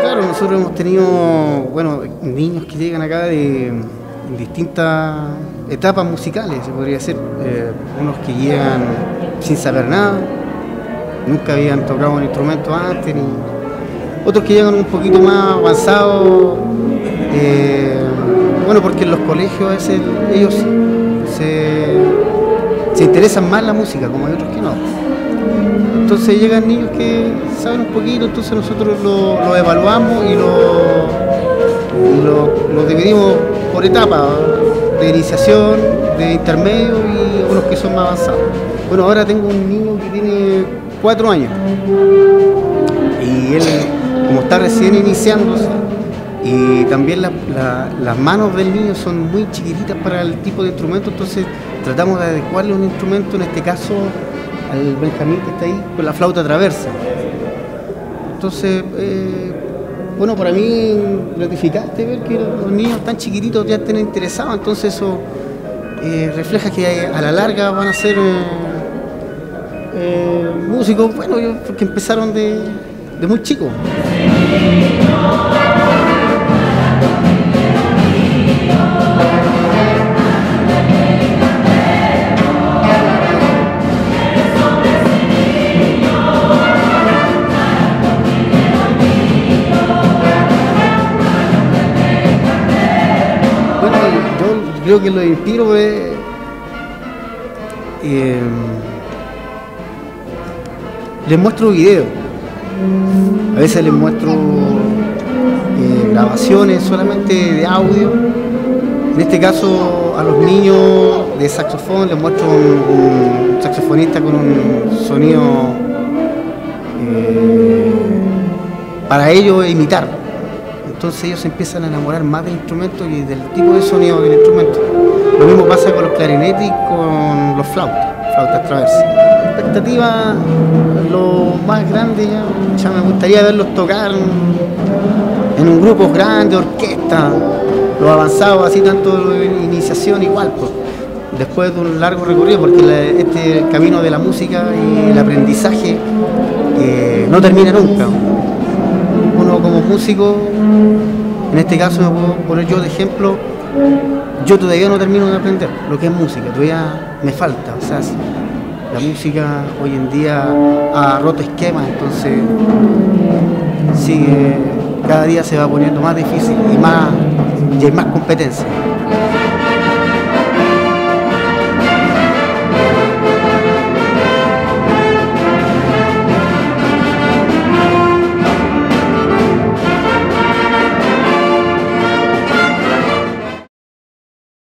Claro, nosotros hemos tenido, bueno, niños que llegan acá de distintas etapas musicales, se podría decir. Eh, unos que llegan sin saber nada, nunca habían tocado un instrumento antes, otros que llegan un poquito más avanzados, eh, bueno, porque en los colegios a veces ellos se, se interesan más la música, como hay otros que no. Entonces llegan niños que saben un poquito, entonces nosotros lo, evaluamos y lo, lo, lo dividimos por etapas, de iniciación, de intermedio y unos que son más avanzados. Bueno, ahora tengo un niño que tiene cuatro años y él, como está recién iniciándose, y también la- la- las manos del niño son muy chiquititas para el tipo de instrumento, entonces tratamos de adecuarle un instrumento, en este caso al Benjamín que está ahí, con la flauta traversa. Entonces, eh, bueno, para mí gratificante ver que los niños tan chiquititos ya estén interesados, entonces eso eh, refleja que a la larga van a ser eh, músicos, bueno, porque empezaron de, de muy chicos. Creo que lo inspiro es. eh, les muestro videos. A veces les muestro eh, grabaciones solamente de audio. En este caso, a los niños de saxofón les muestro un, un saxofonista con un sonido eh, para ellos imitar. Entonces ellos se empiezan a enamorar más del instrumento y del tipo de sonido del instrumento. Lo mismo pasa con los clarinetes y con los flautas, flautas traversas. Expectativa, lo más grande ya, ya me gustaría verlos tocar en un grupo grande, orquesta, los avanzados, así tanto de iniciación igual, pues, después de un largo recorrido, porque la- este camino de la música y el aprendizaje eh, no termina nunca como músico, en este caso me puedo poner yo de ejemplo, yo todavía no termino de aprender lo que es música, todavía me falta, o sea, la música hoy en día ha roto esquemas, entonces sigue, cada día se va poniendo más difícil y más y hay más competencia.